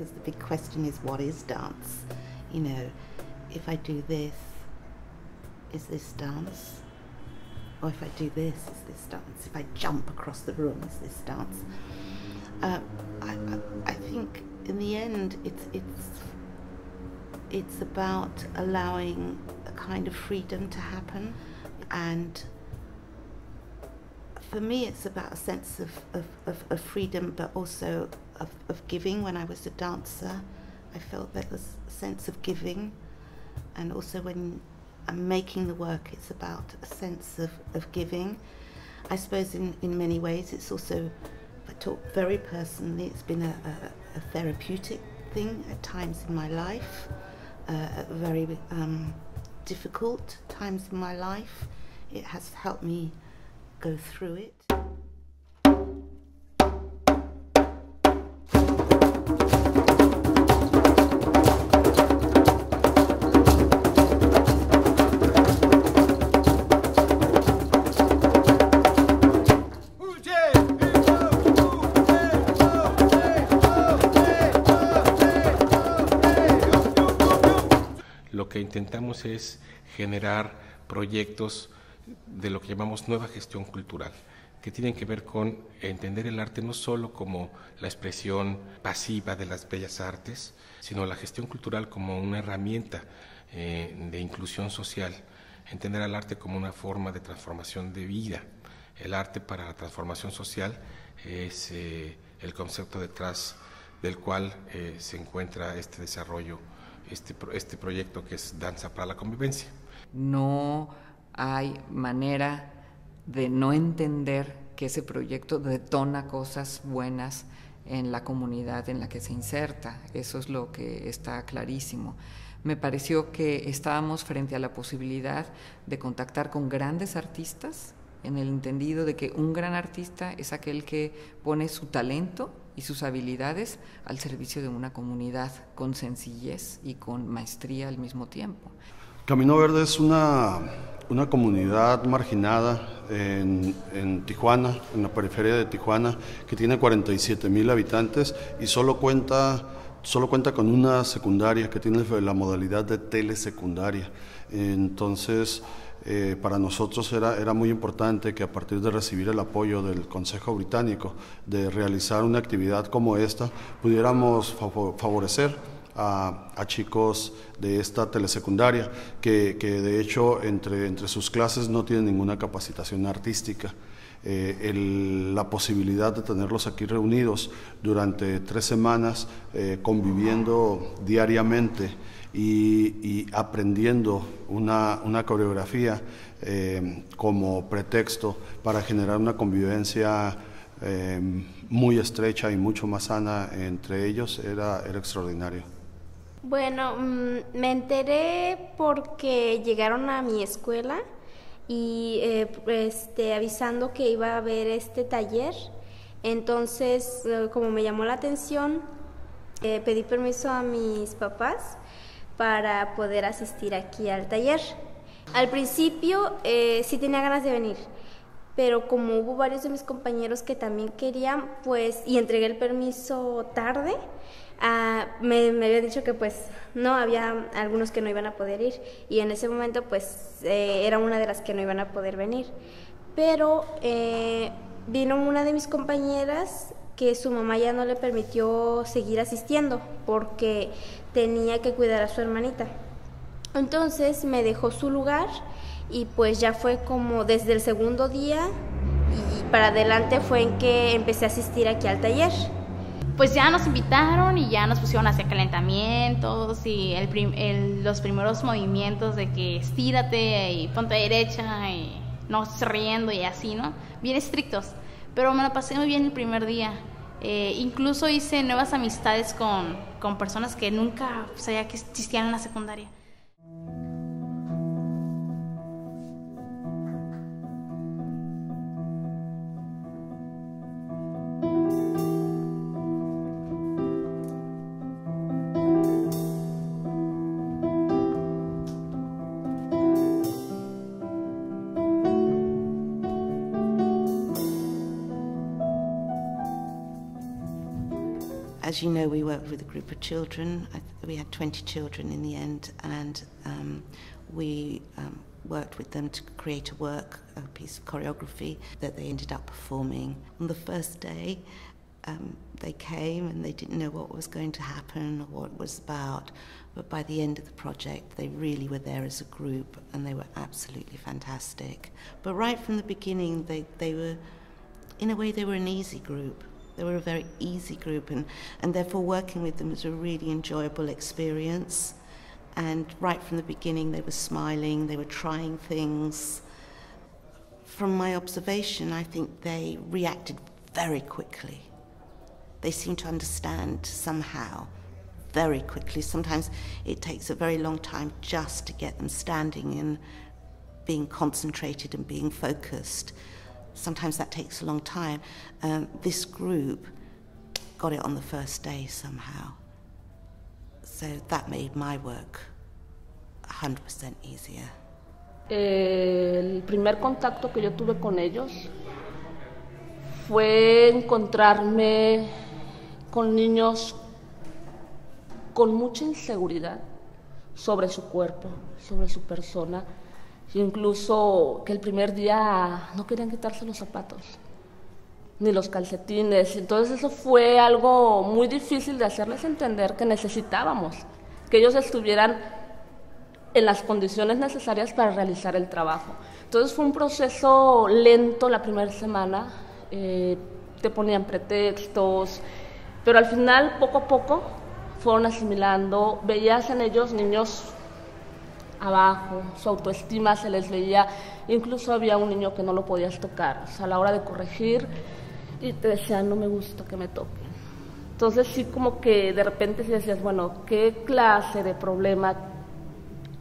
because the big question is what is dance? You know, if I do this, is this dance? Or if I do this, is this dance? If I jump across the room, is this dance? Uh, I, I, I think in the end, it's it's it's about allowing a kind of freedom to happen, and for me, it's about a sense of, of, of, of freedom, but also of, of giving. When I was a dancer, I felt there was a sense of giving, and also when I'm making the work, it's about a sense of, of giving. I suppose in, in many ways, it's also, I talk very personally, it's been a, a, a therapeutic thing at times in my life, uh, at very um, difficult times in my life. It has helped me go through it. Intentamos es generar proyectos de lo que llamamos nueva gestión cultural, que tienen que ver con entender el arte no solo como la expresión pasiva de las bellas artes, sino la gestión cultural como una herramienta eh, de inclusión social, entender al arte como una forma de transformación de vida. El arte para la transformación social es eh, el concepto detrás del cual eh, se encuentra este desarrollo, este, este proyecto que es Danza para la Convivencia. No hay manera de no entender que ese proyecto detona cosas buenas en la comunidad en la que se inserta. Eso es lo que está clarísimo. Me pareció que estábamos frente a la posibilidad de contactar con grandes artistas, en el entendido de que un gran artista es aquel que pone su talento y sus habilidades al servicio de una comunidad con sencillez y con maestría al mismo tiempo. Camino Verde es una, una comunidad marginada en, en, Tijuana, en la periferia de Tijuana, que tiene 47 mil habitantes y solo cuenta, solo cuenta con una secundaria que tiene la modalidad de telesecundaria. Entonces, eh, para nosotros era, era muy importante que a partir de recibir el apoyo del Consejo Británico de realizar una actividad como esta, pudiéramos favorecer a, chicos de esta telesecundaria, que, de hecho entre, entre, sus clases no tienen ninguna capacitación artística. Eh, la posibilidad de tenerlos aquí reunidos durante tres semanas, eh, conviviendo diariamente y, aprendiendo una, una coreografía eh, como pretexto para generar una convivencia eh, muy estrecha y mucho más sana entre ellos era, era extraordinario. Bueno, mmm, me enteré porque llegaron a mi escuela y eh, este, avisando que iba a haber este taller. Entonces, como me llamó la atención, pedí permiso a mis papás para poder asistir aquí al taller. Al principio eh, sí tenía ganas de venir, pero como hubo varios de mis compañeros que también querían, pues, y entregué el permiso tarde, uh, me, me había dicho que pues no, había algunos que no iban a poder ir, y en ese momento pues eh, era una de las que no iban a poder venir. Pero eh, vino una de mis compañeras que su mamá ya no le permitió seguir asistiendo porque tenía que cuidar a su hermanita. Entonces me dejó su lugar y pues ya fue como desde el segundo día y para adelante fue en que empecé a asistir aquí al taller. Pues ya nos invitaron y ya nos pusieron a hacer calentamientos y los primeros movimientos de que estírate y ponte derecha y no riendo y así, ¿no? Bien estrictos. Pero me la pasé muy bien el primer día. Eh, incluso hice nuevas amistades con, con personas que nunca sabía que existían en la secundaria. You know, we worked with a group of children. we had 20 children in the end, and um, we um, worked with them to create a work, a piece of choreography that they ended up performing. On the first day, um, they came and they didn't know what was going to happen or what it was about. But by the end of the project, they really were there as a group and they were absolutely fantastic. But right from the beginning, they, they were, in a way, they were an easy group. They were a very easy group, and, and therefore working with them was a really enjoyable experience. And right from the beginning, they were smiling, they were trying things. From my observation, I think they reacted very quickly. They seemed to understand somehow very quickly. Sometimes it takes a very long time just to get them standing and being concentrated and being focused. Sometimes that takes a long time. Um, this group got it on the first day somehow. So that made my work 100% easier. El primer contacto que yo tuve con ellos fue encontrarme con niños con mucha inseguridad sobre su cuerpo, sobre su persona, incluso que el primer día no querían quitarse los zapatos ni los calcetines. Entonces eso fue algo muy difícil de hacerles entender que necesitábamos que ellos estuvieran en las condiciones necesarias para realizar el trabajo. Entonces fue un proceso lento la primera semana, eh, te ponían pretextos, pero al final poco a poco fueron asimilando, veías en ellos niños abajo, su autoestima se les veía, incluso había un niño que no lo podías tocar, o sea, a la hora de corregir y te decían, no me gusta que me toquen. Entonces sí como que de repente si decías, bueno, ¿qué clase de problema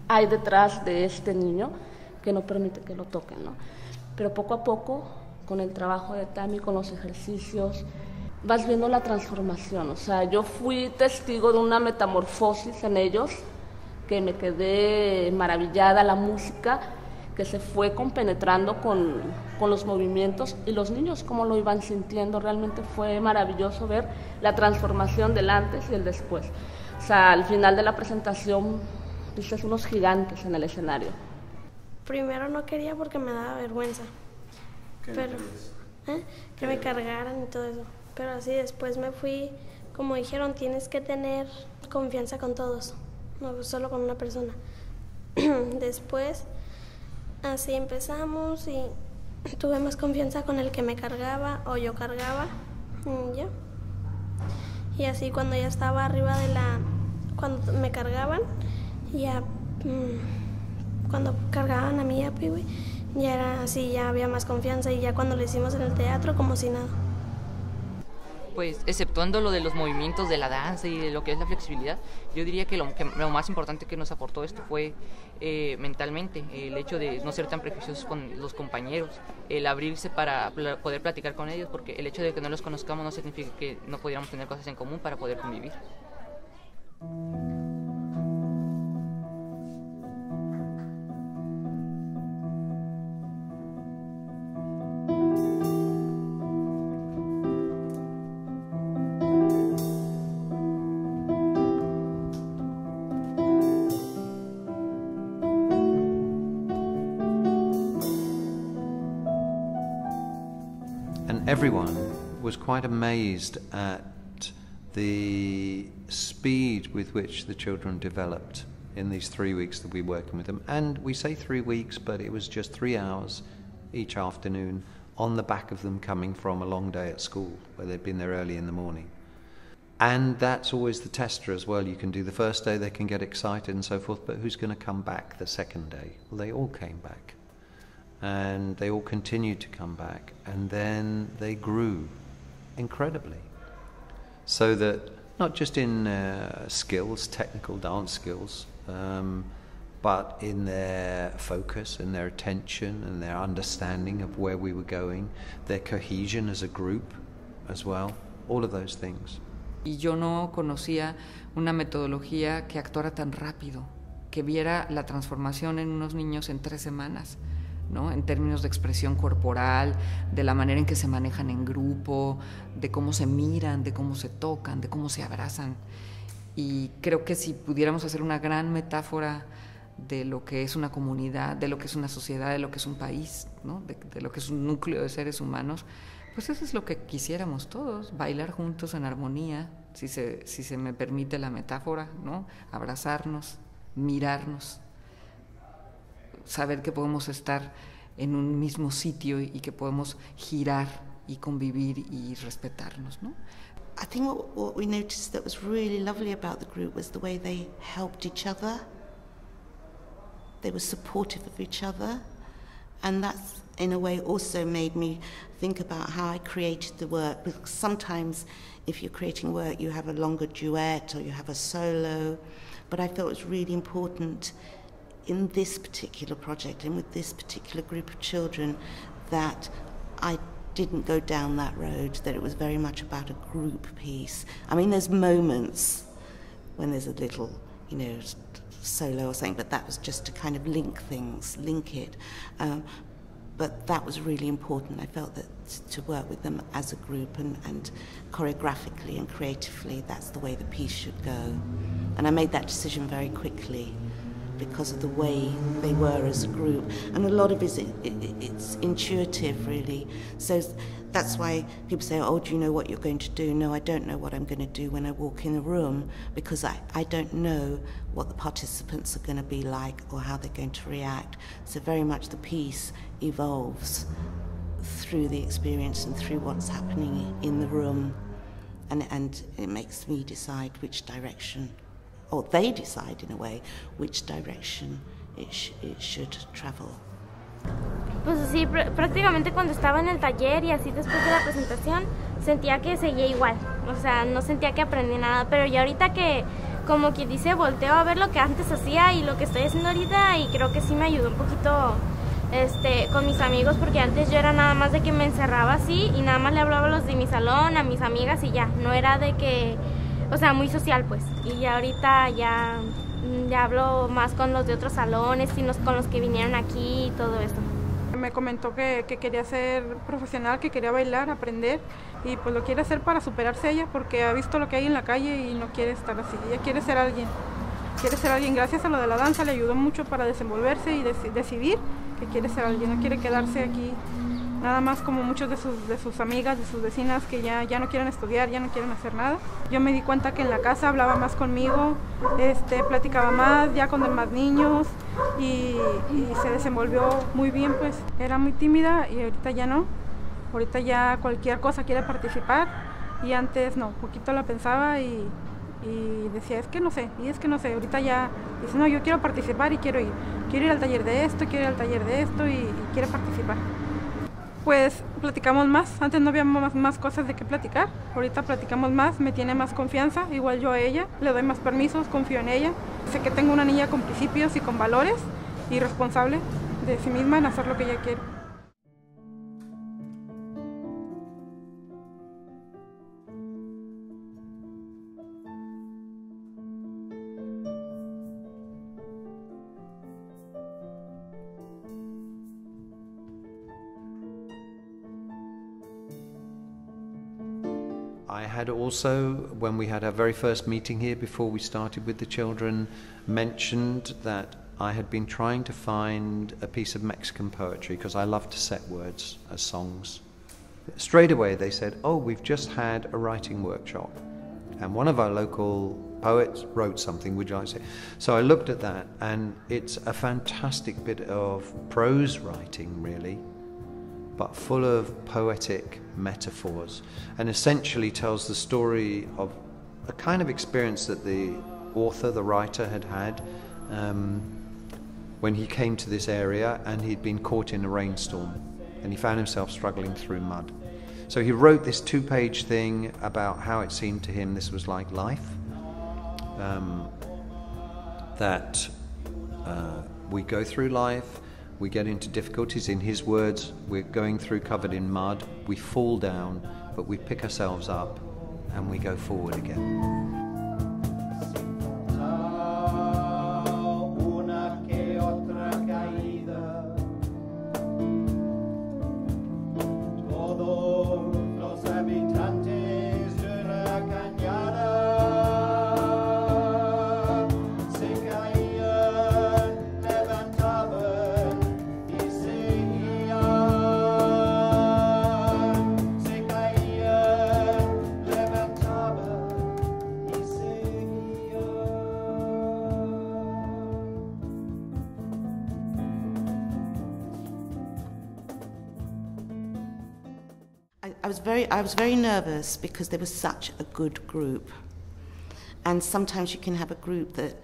hay detrás de este niño que no permite que lo toquen? ¿no? Pero poco a poco, con el trabajo de Tami, con los ejercicios, vas viendo la transformación. O sea, yo fui testigo de una metamorfosis en ellos que me quedé maravillada, la música que se fue compenetrando con, con los movimientos y los niños cómo lo iban sintiendo. Realmente fue maravilloso ver la transformación del antes y el después. O sea, al final de la presentación viste unos gigantes en el escenario. Primero no quería porque me daba vergüenza. pero, ¿eh? Que me cargaran y todo eso pero así después me fui, como dijeron, tienes que tener confianza con todos, no solo con una persona. después, así empezamos y tuve más confianza con el que me cargaba o yo cargaba, y ya. Y así cuando ya estaba arriba de la, cuando me cargaban, ya, mm, cuando cargaban a mí a ya era así, ya había más confianza y ya cuando lo hicimos en el teatro como si nada pues exceptuando lo de los movimientos de la danza y de lo que es la flexibilidad, yo diría que lo, más importante que nos aportó esto fue eh, mentalmente, el hecho de no ser tan prejuiciosos con los compañeros, el abrirse para poder platicar con ellos, porque el hecho de que no los conozcamos no significa que no pudiéramos tener cosas en común para poder convivir. Everyone was quite amazed at the speed with which the children developed in these three weeks that we were working with them. And we say three weeks, but it was just three hours each afternoon on the back of them coming from a long day at school where they'd been there early in the morning. And that's always the tester as well. You can do the first day, they can get excited and so forth, but who's going to come back the second day? Well, they all came back and they all continued to come back, and then they grew incredibly. So that not just in uh, skills, technical dance skills, um, but in their focus and their attention and their understanding of where we were going, their cohesion as a group as well, all of those things. Y yo no conocía una metodología que actuara tan rápido, que viera la transformación en unos niños en tres semanas. ¿No? en términos de expresión corporal, de la manera en que se manejan en grupo, de cómo se miran, de cómo se tocan, de cómo se abrazan. Y creo que si pudiéramos hacer una gran metáfora de lo que es una comunidad, de lo que es una sociedad, de lo que es un país, de, de lo que es un núcleo de seres humanos, pues eso es lo que quisiéramos todos, bailar juntos en armonía, si se, si se me permite la metáfora, ¿no? abrazarnos, mirarnos, saber que podemos estar en un mismo sitio y que podemos girar y convivir y respetarnos. ¿no? I think what, what we noticed that was really lovely about the group was the way they helped each other. They were supportive of each other. And that's, in a way, also made me think about how I created the work. Because sometimes, if you're creating work, you have a longer duet or you have a solo. But I felt it was really important in this particular project and with this particular group of children that I didn't go down that road, that it was very much about a group piece. I mean, there's moments when there's a little, you know, solo or something, but that was just to kind of link things, link it. Um, but that was really important. I felt that to work with them as a group and, and choreographically and creatively, that's the way the piece should go. And I made that decision very quickly because of the way they were as a group. And a lot of it, it, it's intuitive, really. So that's why people say, oh, do you know what you're going to do? No, I don't know what I'm going to do when I walk in the room because I, I don't know what the participants are going to be like or how they're going to react. So very much the piece evolves through the experience and through what's happening in the room. And, and it makes me decide which direction, or they decide in a way, which direction it, sh- it should travel. Pues sí, pr prácticamente cuando estaba en el taller y así después de la presentación, sentía que seguía igual. O sea, no sentía que aprendí nada. Pero ya ahorita que, como quien dice, volteo a ver lo que antes hacía y lo que estoy haciendo ahorita, y creo que sí me ayudó un poquito este, con mis amigos, porque antes yo era nada más de que me encerraba así y nada más le hablaba a los de mi salón, a mis amigas y ya. No era de que, o sea, muy social, pues. Y ya ahorita ya ya hablo más con los de otros salones y los, con los que vinieron aquí y todo eso. Me comentó que, que, quería ser profesional, que quería bailar, aprender y pues lo quiere hacer para superarse ella porque ha visto lo que hay en la calle y no quiere estar así, ella quiere ser alguien. Quiere ser alguien, gracias a lo de la danza le ayudó mucho para desenvolverse y dec decidir que quiere ser alguien, no quiere quedarse aquí nada más como muchos de sus, de sus amigas, de sus vecinas que ya, ya no quieren estudiar, ya no quieren hacer nada. Yo me di cuenta que en la casa hablaba más conmigo, este, platicaba más, ya con demás niños y, se desenvolvió muy bien, pues era muy tímida y ahorita ya no. Ahorita ya cualquier cosa quiere participar y antes no, poquito la pensaba y, decía, es que no sé, y es que no sé, ahorita ya dice, no, yo quiero participar y quiero ir, quiero ir al taller de esto, quiero ir al taller de esto y, quiere participar pues platicamos más. Antes no había más, más, cosas de qué platicar. Ahorita platicamos más, me tiene más confianza, igual yo a ella, le doy más permisos, confío en ella. Sé que tengo una niña con principios y con valores y responsable de sí misma en hacer lo que ella quiere. Had also, when we had our very first meeting here before we started with the children, mentioned that I had been trying to find a piece of Mexican poetry because I love to set words as songs. Straight away they said, Oh, we've just had a writing workshop. And one of our local poets wrote something, would you like to say? So I looked at that, and it's a fantastic bit of prose writing, really, but full of poetic metaphors, and essentially tells the story of a kind of experience that the author, the writer, had had um, when he came to this area and he'd been caught in a rainstorm and he found himself struggling through mud. So he wrote this two page thing about how it seemed to him this was like life. Um, that uh, we go through life, we get into difficulties. In his words, we're going through covered in mud, we fall down, but we pick ourselves up and we go forward again. I was very, I was very nervous because there was such a good group. And sometimes you can have a group that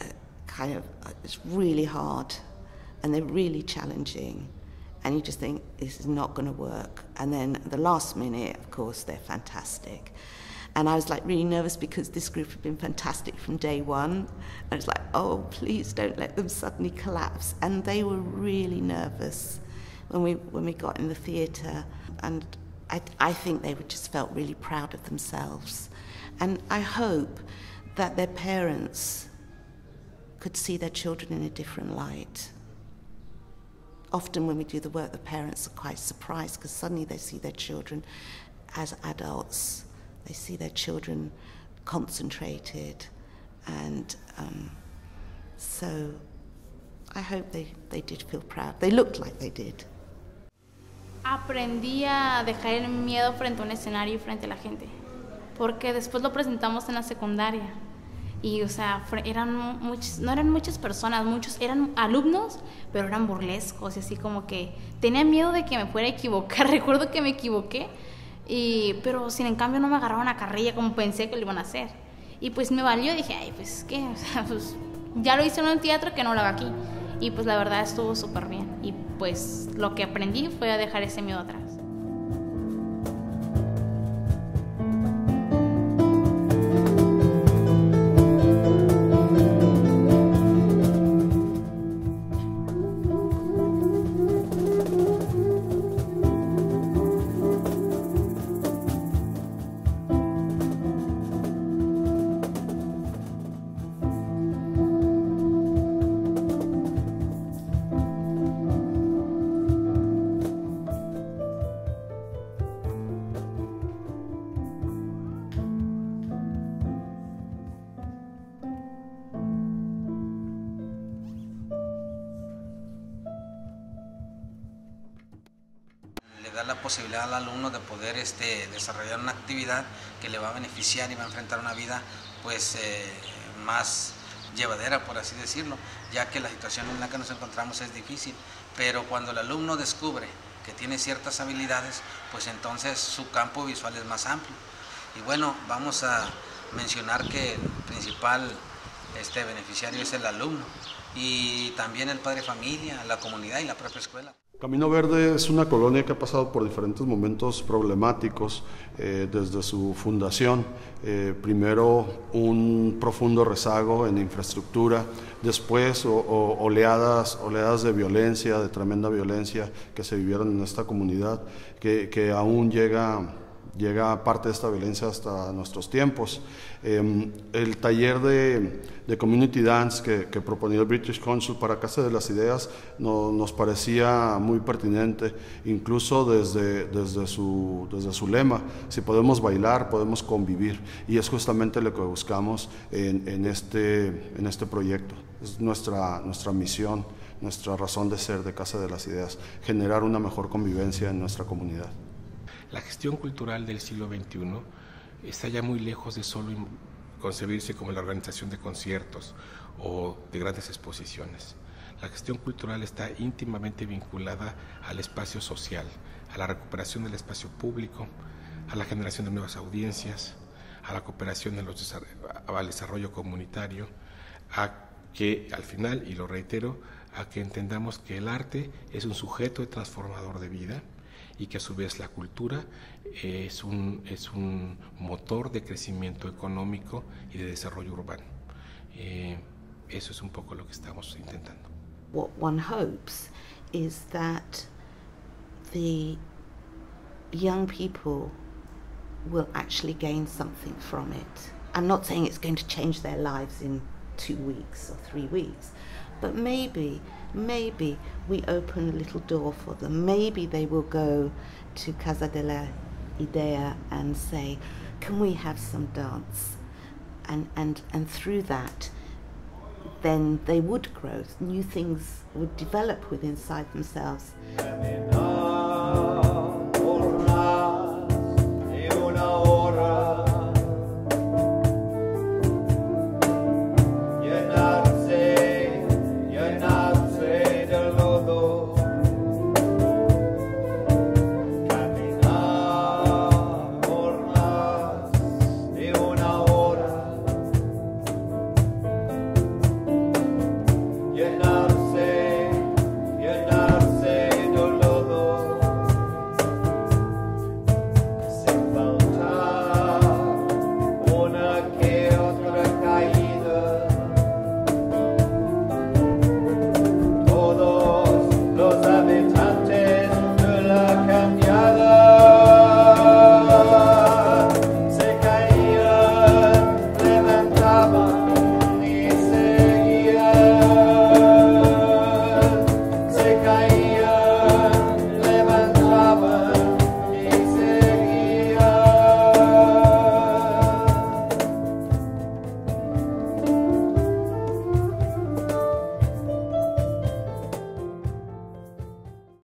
uh, kind of uh, it's really hard and they're really challenging. And you just think, this is not going to work. And then the last minute, of course, they're fantastic. And I was like really nervous because this group had been fantastic from day one. I was like, oh, please don't let them suddenly collapse. And they were really nervous when we, when we got in the theatre. And I, I think they just felt really proud of themselves. And I hope that their parents could see their children in a different light. Often, when we do the work, the parents are quite surprised because suddenly they see their children as adults. They see their children concentrated. And um, so I hope they, they did feel proud. They looked like they did. Aprendí a dejar el miedo frente a un escenario y frente a la gente. porque después lo presentamos en la secundaria. Y, o sea, eran no eran muchas personas, muchos eran alumnos, pero eran burlescos y así como que tenía miedo de que me fuera a equivocar. Recuerdo que me equivoqué, y, pero sin en cambio no me agarraron a carrilla como pensé que lo iban a hacer. Y pues me valió, dije, ay, pues qué, o sea, pues ya lo hice en un teatro que no lo haga aquí. Y pues la verdad estuvo súper bien. Pues lo que aprendí fue a dejar ese miedo atrás. Posibilidad al alumno de poder este, desarrollar una actividad que le va a beneficiar y va a enfrentar una vida pues eh, más llevadera, por así decirlo, ya que la situación en la que nos encontramos es difícil, pero cuando el alumno descubre que tiene ciertas habilidades, pues entonces su campo visual es más amplio. Y bueno, vamos a mencionar que el principal este, beneficiario es el alumno y también el padre familia, la comunidad y la propia escuela. Camino Verde es una colonia que ha pasado por diferentes momentos problemáticos eh, desde su fundación. Eh, primero un profundo rezago en infraestructura, después oleadas, oleadas de violencia, de tremenda violencia que se vivieron en esta comunidad, que, que aún llega llega parte de esta violencia hasta nuestros tiempos. Em, el taller de, de Community Dance que, que, proponía el British Council para Casa de las Ideas no, nos parecía muy pertinente, incluso desde, desde, su, desde su lema, si podemos bailar, podemos convivir, y es justamente lo que buscamos en, en, este, en este proyecto, es nuestra, nuestra misión, nuestra razón de ser de Casa de las Ideas, generar una mejor convivencia en nuestra comunidad. La gestión cultural del siglo XXI está ya muy lejos de solo concebirse como la organización de conciertos o de grandes exposiciones. La gestión cultural está íntimamente vinculada al espacio social, a la recuperación del espacio público, a la generación de nuevas audiencias, a la cooperación en los al desarrollo comunitario, a que al final, y lo reitero, a que entendamos que el arte es un sujeto transformador de vida, y que a su vez la cultura es un, es un motor de crecimiento económico y de desarrollo urbano. Eh, eso es un poco lo que estamos intentando. What one hopes is that the young people will actually gain something from it. I'm not saying it's going to change their lives in two weeks or three weeks, but maybe maybe we open a little door for them. Maybe they will go to Casa de la Idea and say, can we have some dance? And, and, and through that, then they would grow. New things would develop within inside themselves.